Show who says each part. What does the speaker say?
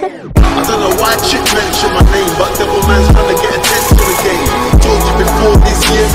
Speaker 1: I don't know why Chip mentioned my name, but Devil Man's trying to get attention again. Told you before this year